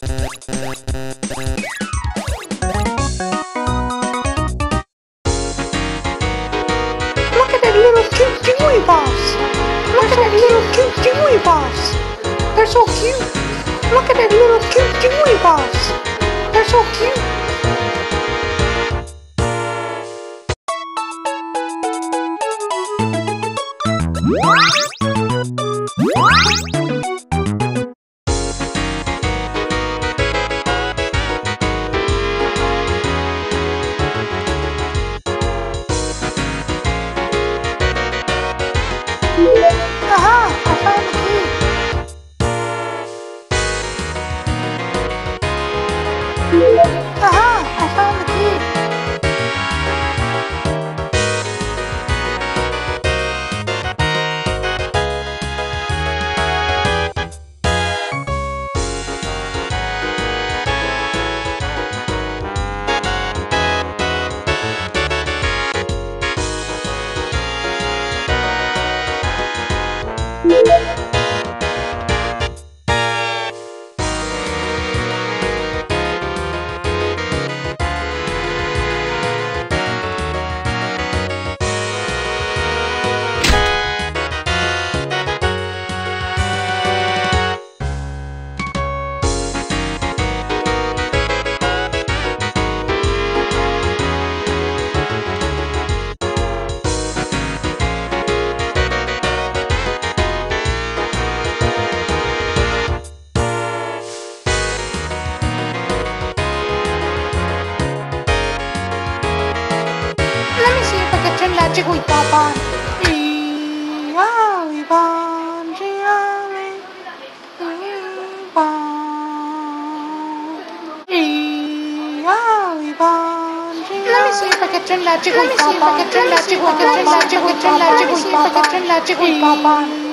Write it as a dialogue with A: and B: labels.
A: Look at that little cute Chewy Puffs. Look at that little cute Chewy Puffs. They're so cute. Look at that little cute Chewy Puffs. They're so cute. कहा कसम की I can turn that jiggly pop on. Ee-ah-wee, bon, gee-ah-wee, ee-bon. Ee-ah-wee, bon, Let me see if I can turn that jiggly pop on. Turn that jiggly, turn that jiggly, turn that jiggly pop on.